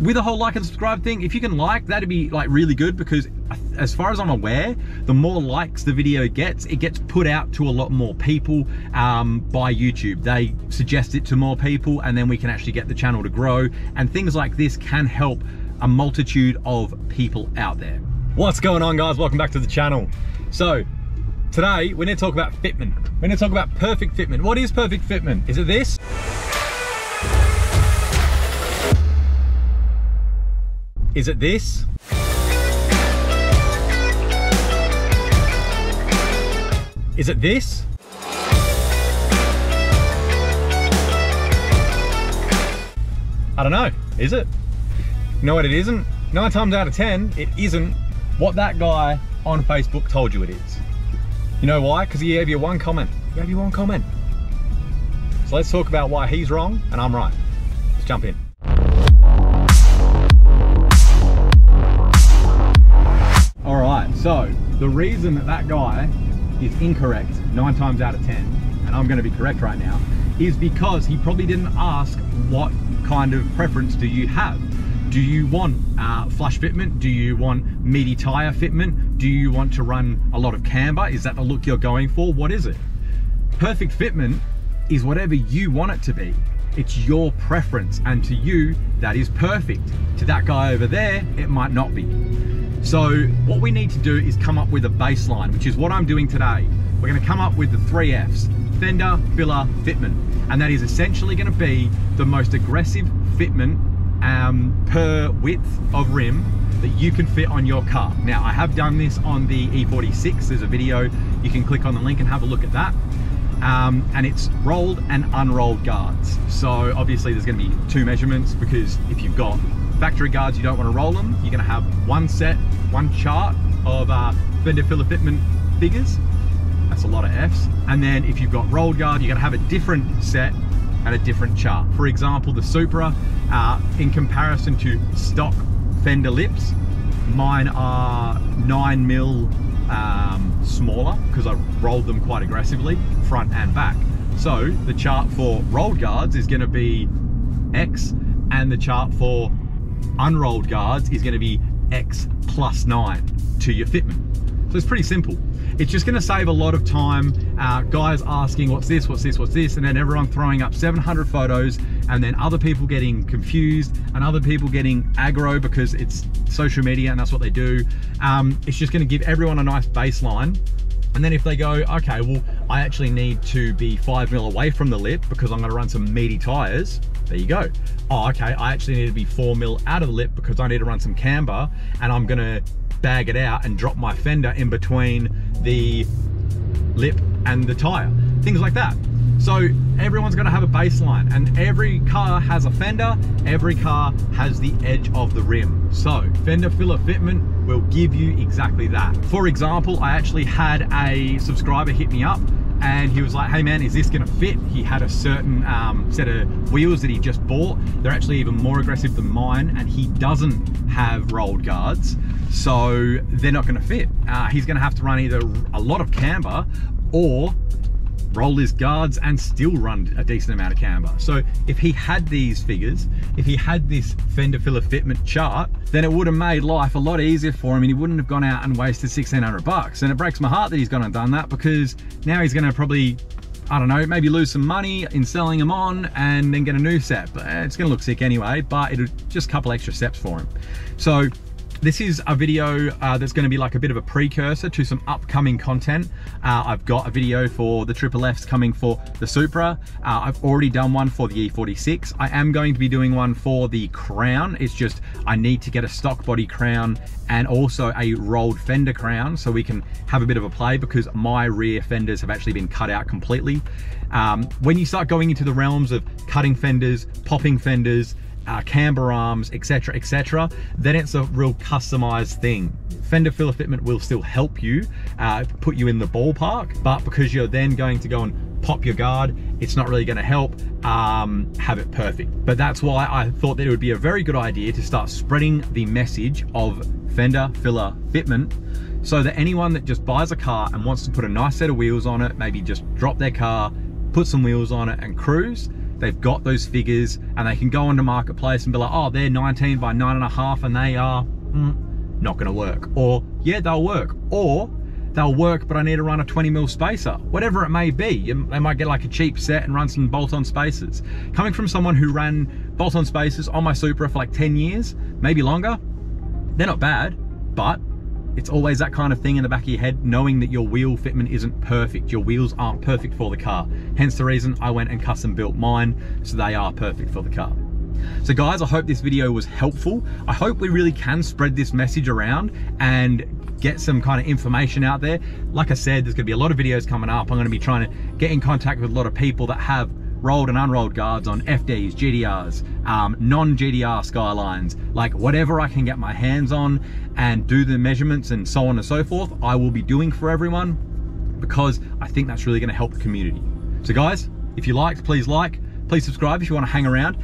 with the whole like and subscribe thing, if you can like, that'd be like really good because as far as I'm aware, the more likes the video gets, it gets put out to a lot more people um, by YouTube. They suggest it to more people and then we can actually get the channel to grow. And things like this can help a multitude of people out there. What's going on guys? Welcome back to the channel. So today we're gonna talk about fitment. We're gonna talk about perfect fitment. What is perfect fitment? Is it this? Is it this? Is it this? I don't know, is it? You know what it isn't? Nine times out of 10, it isn't what that guy on Facebook told you it is. You know why? Because he gave you one comment. He gave you one comment. So let's talk about why he's wrong and I'm right. Let's jump in. The reason that that guy is incorrect nine times out of 10, and I'm gonna be correct right now, is because he probably didn't ask what kind of preference do you have? Do you want uh, flush fitment? Do you want meaty tire fitment? Do you want to run a lot of camber? Is that the look you're going for? What is it? Perfect fitment is whatever you want it to be. It's your preference, and to you, that is perfect. To that guy over there, it might not be. So what we need to do is come up with a baseline, which is what I'm doing today. We're gonna come up with the three Fs, fender, filler, fitment. And that is essentially gonna be the most aggressive fitment um, per width of rim that you can fit on your car. Now, I have done this on the E46. There's a video, you can click on the link and have a look at that. Um, and it's rolled and unrolled guards. So obviously there's gonna be two measurements because if you've got factory guards, you don't wanna roll them. You're gonna have one set, one chart of uh, fender filler fitment figures. That's a lot of Fs. And then if you've got rolled guard, you're gonna have a different set and a different chart. For example, the Supra, uh, in comparison to stock fender lips, mine are nine mil um, smaller because I rolled them quite aggressively, front and back. So the chart for rolled guards is gonna be X and the chart for unrolled guards is gonna be X plus nine to your fitment. So it's pretty simple. It's just gonna save a lot of time, uh, guys asking what's this, what's this, what's this, and then everyone throwing up 700 photos, and then other people getting confused, and other people getting aggro because it's social media and that's what they do. Um, it's just gonna give everyone a nice baseline and then if they go, okay, well, I actually need to be five mil away from the lip because I'm gonna run some meaty tires, there you go. Oh, okay, I actually need to be four mil out of the lip because I need to run some camber and I'm gonna bag it out and drop my fender in between the lip and the tire. Things like that. So everyone's gonna have a baseline and every car has a fender, every car has the edge of the rim. So fender filler fitment will give you exactly that. For example, I actually had a subscriber hit me up and he was like, hey man, is this gonna fit? He had a certain um, set of wheels that he just bought. They're actually even more aggressive than mine and he doesn't have rolled guards. So they're not gonna fit. Uh, he's gonna have to run either a lot of camber or roll his guards and still run a decent amount of camber. So if he had these figures, if he had this fender filler fitment chart, then it would have made life a lot easier for him and he wouldn't have gone out and wasted 1600 bucks. And it breaks my heart that he's gone and done that because now he's gonna probably I don't know, maybe lose some money in selling them on and then get a new set. But eh, it's gonna look sick anyway, but it'll just a couple extra steps for him. So this is a video uh, that's going to be like a bit of a precursor to some upcoming content. Uh, I've got a video for the Triple Fs coming for the Supra. Uh, I've already done one for the E46. I am going to be doing one for the Crown. It's just I need to get a stock body crown and also a rolled fender crown so we can have a bit of a play because my rear fenders have actually been cut out completely. Um, when you start going into the realms of cutting fenders, popping fenders, uh, camber arms, etc, etc, then it's a real customized thing. Fender filler fitment will still help you, uh, put you in the ballpark, but because you're then going to go and pop your guard, it's not really gonna help um, have it perfect. But that's why I thought that it would be a very good idea to start spreading the message of fender filler fitment so that anyone that just buys a car and wants to put a nice set of wheels on it, maybe just drop their car, put some wheels on it and cruise, they've got those figures and they can go into marketplace and be like, oh, they're 19 by nine and a half and they are mm, not gonna work. Or yeah, they'll work. Or they'll work, but I need to run a 20 mil spacer, whatever it may be. They might get like a cheap set and run some bolt-on spacers. Coming from someone who ran bolt-on spacers on my Supra for like 10 years, maybe longer, they're not bad, but it's always that kind of thing in the back of your head, knowing that your wheel fitment isn't perfect. Your wheels aren't perfect for the car. Hence the reason I went and custom built mine, so they are perfect for the car. So guys, I hope this video was helpful. I hope we really can spread this message around and get some kind of information out there. Like I said, there's gonna be a lot of videos coming up. I'm gonna be trying to get in contact with a lot of people that have rolled and unrolled guards on FDs, GTRs, um, non-GTR Skylines, like whatever I can get my hands on and do the measurements and so on and so forth, I will be doing for everyone because I think that's really gonna help the community. So guys, if you liked, please like, please subscribe if you wanna hang around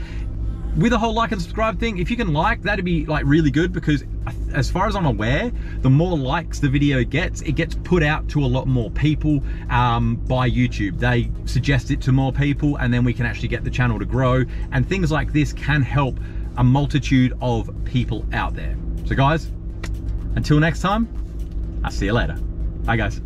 with the whole like and subscribe thing, if you can like, that'd be like really good because as far as I'm aware, the more likes the video gets, it gets put out to a lot more people um, by YouTube. They suggest it to more people and then we can actually get the channel to grow and things like this can help a multitude of people out there. So guys, until next time, I'll see you later. Bye guys.